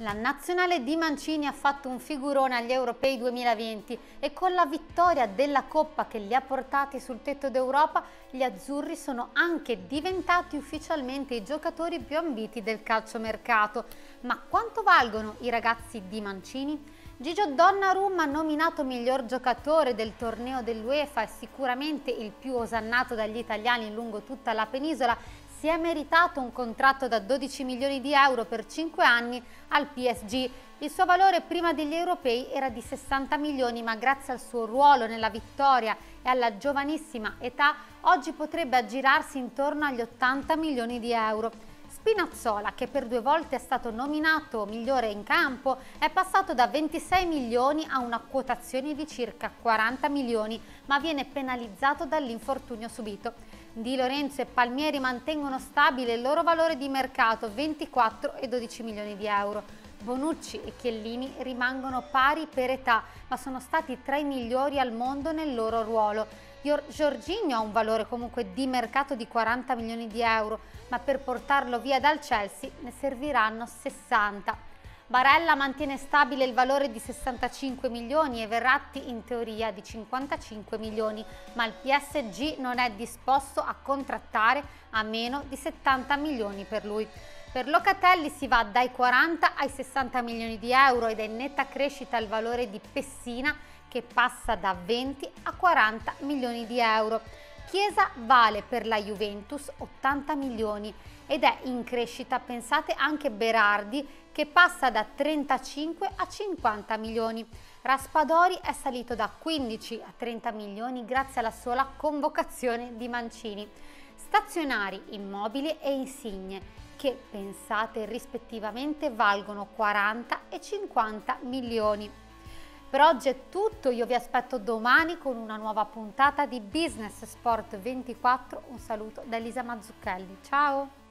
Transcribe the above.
La nazionale di Mancini ha fatto un figurone agli europei 2020 e con la vittoria della Coppa che li ha portati sul tetto d'Europa, gli azzurri sono anche diventati ufficialmente i giocatori più ambiti del calciomercato. Ma quanto valgono i ragazzi di Mancini? Gigio Donnarumma, nominato miglior giocatore del torneo dell'UEFA e sicuramente il più osannato dagli italiani lungo tutta la penisola, si è meritato un contratto da 12 milioni di euro per 5 anni al PSG. Il suo valore prima degli europei era di 60 milioni, ma grazie al suo ruolo nella vittoria e alla giovanissima età, oggi potrebbe aggirarsi intorno agli 80 milioni di euro. Spinazzola, che per due volte è stato nominato migliore in campo, è passato da 26 milioni a una quotazione di circa 40 milioni, ma viene penalizzato dall'infortunio subito. Di Lorenzo e Palmieri mantengono stabile il loro valore di mercato 24 e 12 milioni di euro. Bonucci e Chiellini rimangono pari per età, ma sono stati tra i migliori al mondo nel loro ruolo. Giorginio ha un valore comunque di mercato di 40 milioni di euro, ma per portarlo via dal Chelsea ne serviranno 60. Barella mantiene stabile il valore di 65 milioni e Verratti in teoria di 55 milioni, ma il PSG non è disposto a contrattare a meno di 70 milioni per lui. Per Locatelli si va dai 40 ai 60 milioni di euro ed è in netta crescita il valore di Pessina che passa da 20 a 40 milioni di euro. Chiesa vale per la Juventus 80 milioni ed è in crescita, pensate, anche Berardi che passa da 35 a 50 milioni. Raspadori è salito da 15 a 30 milioni grazie alla sola convocazione di Mancini. Stazionari, immobili e insigne che pensate rispettivamente valgono 40 e 50 milioni. Per oggi è tutto, io vi aspetto domani con una nuova puntata di Business Sport 24. Un saluto da Elisa Mazzucchelli. Ciao!